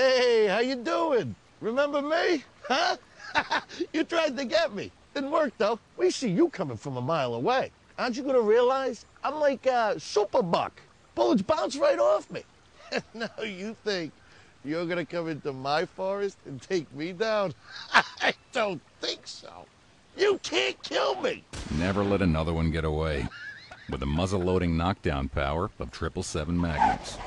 Hey, how you doing? Remember me? Huh? you tried to get me. Didn't work, though. We see you coming from a mile away. Aren't you gonna realize I'm like a Super Buck? Bullets bounce right off me. now you think you're gonna come into my forest and take me down? I don't think so. You can't kill me. Never let another one get away. With the muzzle-loading knockdown power of 777 Magnums.